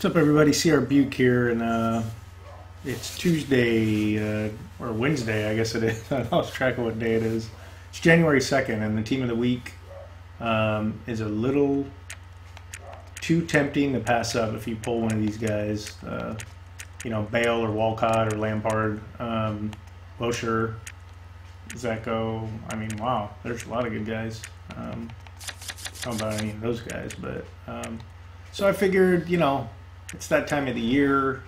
What's up, everybody? CR Buke here, and uh, it's Tuesday uh, or Wednesday, I guess it is. I lost track of what day it is. It's January second, and the team of the week um, is a little too tempting to pass up if you pull one of these guys. Uh, you know, Bale or Walcott or Lampard, um, Wilshere, Dzeko. I mean, wow, there's a lot of good guys. Um, I don't know about any of those guys, but um, so I figured, you know, it's that time of the year.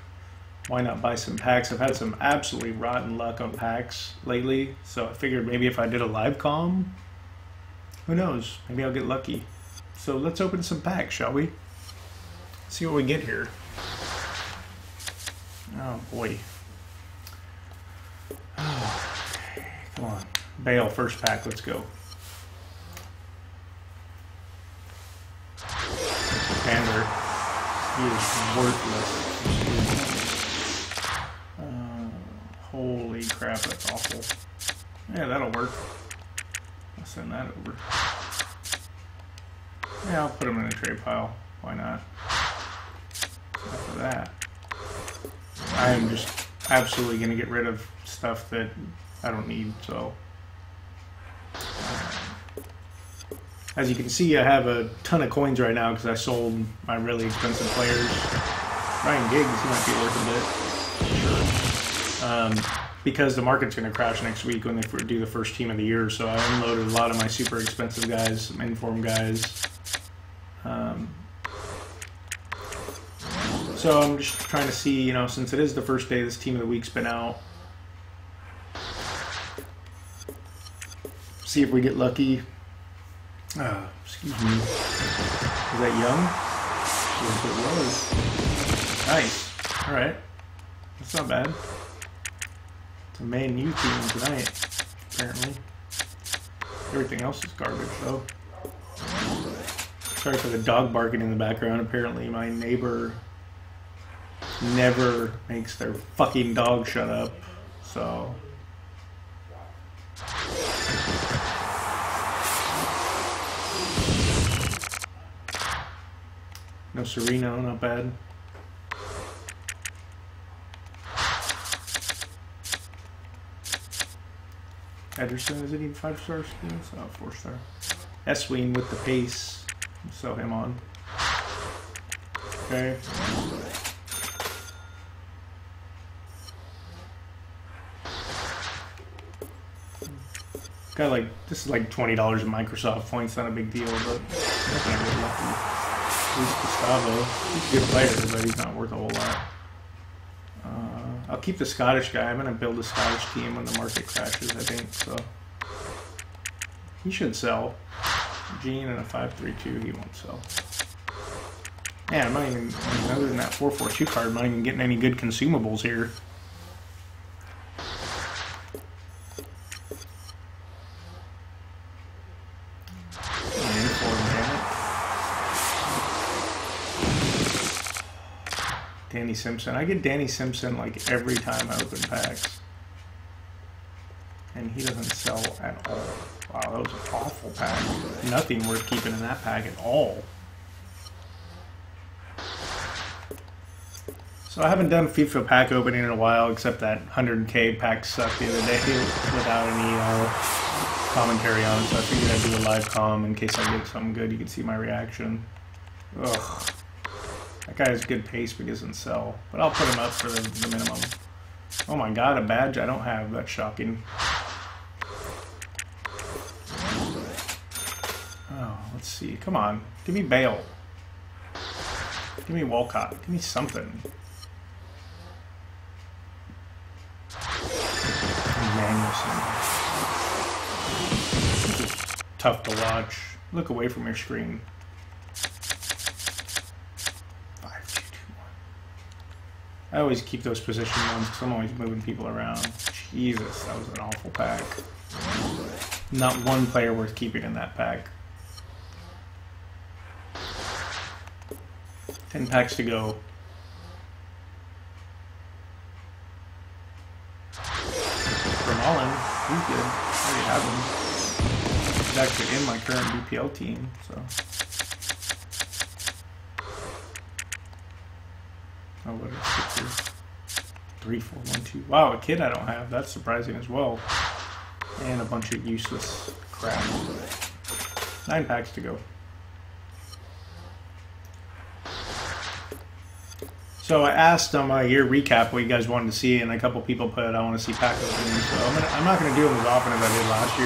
Why not buy some packs? I've had some absolutely rotten luck on packs lately, so I figured maybe if I did a live com, who knows? Maybe I'll get lucky. So let's open some packs, shall we? See what we get here. Oh boy. Oh, come on. Bale, first pack, let's go. Is worthless. Uh, holy crap, that's awful. Yeah, that'll work. I'll send that over. Yeah, I'll put them in a trade pile. Why not? After that. I am just absolutely going to get rid of stuff that I don't need, so. As you can see, I have a ton of coins right now because I sold my really expensive players. Ryan Giggs, might be worth a bit. Um, because the market's going to crash next week when they do the first team of the year, so I unloaded a lot of my super expensive guys, some inform guys. Um, so I'm just trying to see, you know, since it is the first day this team of the week's been out, see if we get lucky. Uh, excuse me. Is that young? Yes, it was. Nice. All right. That's not bad. It's a Man U team tonight, apparently. Everything else is garbage, though. Sorry for the dog barking in the background. Apparently, my neighbor never makes their fucking dog shut up. So. Nocerino, not bad. Ederson, is it even five stars? Yes, oh, four star. Esween with the pace. Sell him on. Okay. Got like this is like twenty dollars in Microsoft points, not a big deal, but Luis Gustavo, he's a good player, but he's not worth a whole lot. Uh, I'll keep the Scottish guy. I'm gonna build a Scottish team when the market crashes. I think so. He should sell. Gene and a five three two. He won't sell. Yeah, I'm not even. Other than that four four two card, I'm not even getting any good consumables here. Danny Simpson. I get Danny Simpson like every time I open packs. And he doesn't sell at all. Wow, that was an awful pack. Nothing worth keeping in that pack at all. So I haven't done FIFA pack opening in a while, except that 100k pack sucked the other day without any uh, commentary on it. So I figured I'd do a live com in case I get something good. You can see my reaction. Ugh. That guy has good pace, but he doesn't sell. But I'll put him up for the, the minimum. Oh my god, a badge I don't have. That's shocking. Oh, let's see. Come on. Give me Bale. Give me Walcott. Give me something. tough to watch. Look away from your screen. I always keep those position ones because I'm always moving people around. Jesus, that was an awful pack. Not one player worth keeping in that pack. Ten packs to go. Vermaelen, he's good. I already have him. He's actually in my current BPL team, so. Oh, what is it? Three, four, one, two. Wow, a kid I don't have. That's surprising as well. And a bunch of useless crap. Nine packs to go. So I asked on my year recap what you guys wanted to see, and a couple people put, I want to see pack openings. So I'm, gonna, I'm not going to do them as often as I did last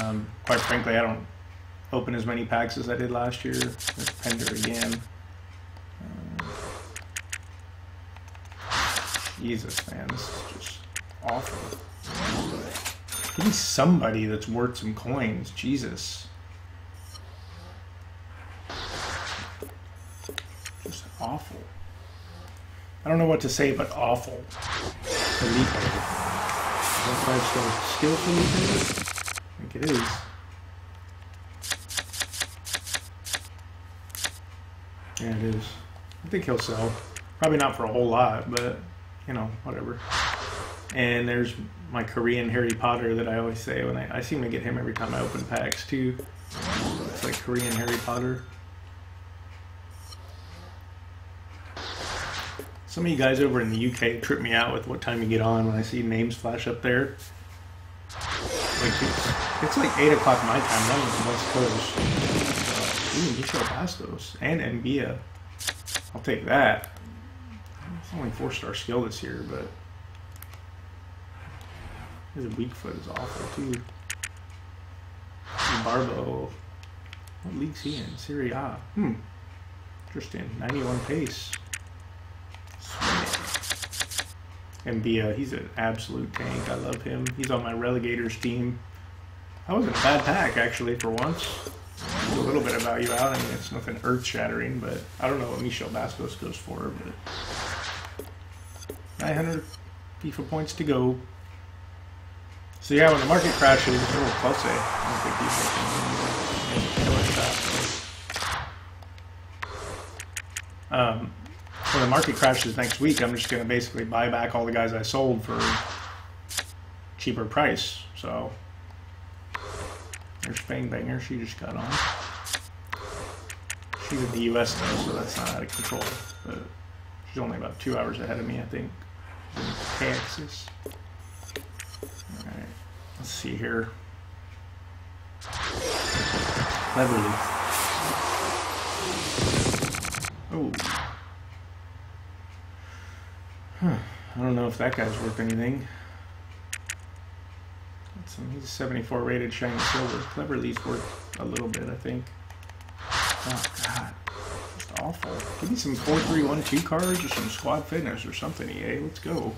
year. Um, quite frankly, I don't open as many packs as I did last year. There's Pander again. Jesus, man, this is just awful. Give me somebody that's worth some coins. Jesus. Just awful. I don't know what to say but awful. Felipe. Is star skill Felipe? I think it is. Yeah, it is. I think he'll sell. Probably not for a whole lot, but you know, whatever. And there's my Korean Harry Potter that I always say when I, I seem to get him every time I open packs too. It's like Korean Harry Potter. Some of you guys over in the UK trip me out with what time you get on when I see names flash up there. Like it's, like 8 o'clock my time, I'm on the West Coast. Uh, ooh, Bastos and Mbia. I'll take that. Only 4 star skill this year, but his weak foot is awful too. Barbo. What league's he in? Serie A. Hmm. Interesting. 91 pace. And Bia, he's an absolute tank. I love him. He's on my relegators team. That wasn't a bad pack, actually, for once. a little bit of value out. I mean, it's nothing earth shattering, but I don't know what Michel Bastos goes for. But 900 FIFA points to go. So yeah, when the market crashes, plus A. I don't think people can um, when the market crashes next week, I'm just going to basically buy back all the guys I sold for cheaper price. So there's Bang Banger. She just got on. She's in the U.S. though, so that's not out of control. But she's only about two hours ahead of me, I think. Texas. Let's see here. Cleverley. Oh. Huh. I don't know if that guy's worth anything. Some, he's a 74 rated shiny silver. Cleverley's worth a little bit, I think. Oh, God. Just awful. Give me some 4312 cards or some squad fitness or something, EA. Let's go.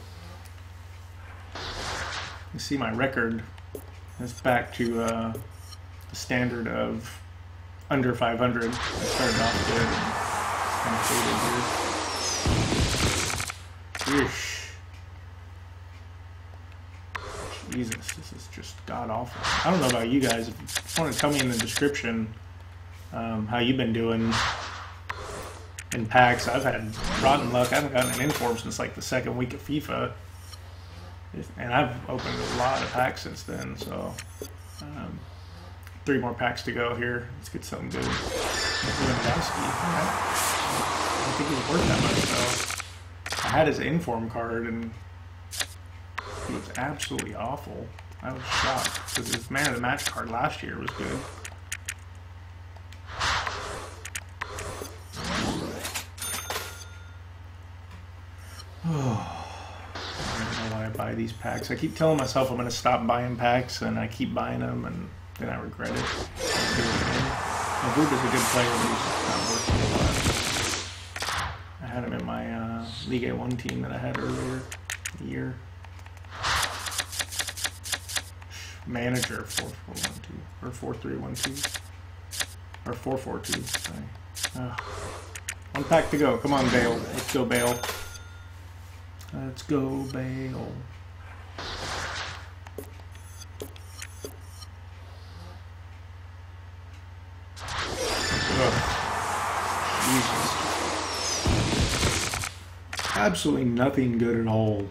You see my record it's back to uh, the standard of under 500. I started off good and kind of faded here. Eesh. Jesus, this is just god awful. I don't know about you guys. If you want to tell me in the description um, how you've been doing in packs, I've had rotten luck. I haven't gotten an inform since like the second week of FIFA and I've opened a lot of packs since then. So um, three more packs to go here. Let's get something good. Lewandowski. I don't think he's worth that much though. I had his inform card and he was absolutely awful. I was shocked because his man of the match card last year was good. Oh buy these packs. I keep telling myself I'm going to stop buying packs, and I keep buying them, and then I regret it. Group is a good player, but he's not working a lot. I had him in my uh, League A1 team that I had earlier the year. Manager 4412 or 4312 or 442. Sorry. Uh, one pack to go. Come on, Bale. Let's go, Bale. Let's go, Bale. Absolutely nothing good at all.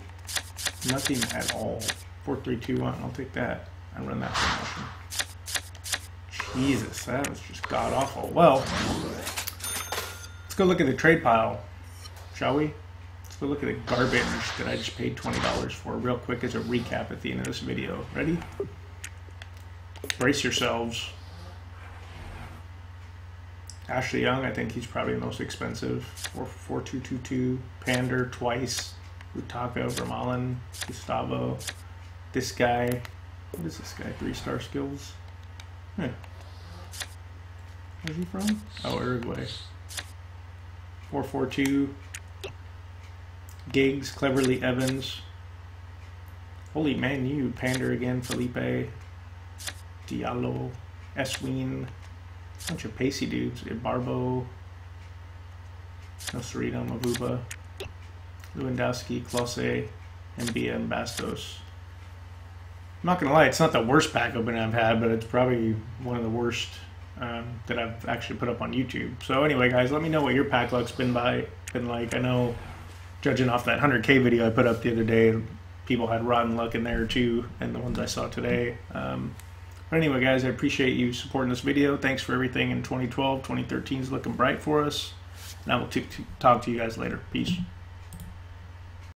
Nothing at all. Four, three, two, one. I'll take that. I run that promotion. Jesus, that was just god awful. Well, let's go look at the trade pile. shall we? Let's go look at the garbage that I just paid $20 for real quick as a recap at the end of this video. Ready? Brace yourselves. Ashley Young, I think he's probably the most expensive. 4222. Pander twice. Utaka, Vermaelen, Gustavo. This guy. What is this guy? Three star skills? Hmm. Where's he from? Oh, Uruguay. 442. Giggs, Cleverley Evans. Holy man, you. Pander again, Felipe. Diallo. Esween. Bunch of pacey dudes. Barbo. Nocerino, Mavuba. Lewandowski, Klose, Mbia, and Bastos. I'm not gonna lie, it's not the worst pack opening I've had, but it's probably one of the worst um, that I've actually put up on YouTube. So anyway, guys, let me know what your pack luck's been by been like. I know, judging off that 100k video I put up the other day, people had rotten luck in there too, and the ones I saw today. Um, but anyway, guys, I appreciate you supporting this video. Thanks for everything in 2012. 2013 is looking bright for us. And I will talk to you guys later. Peace.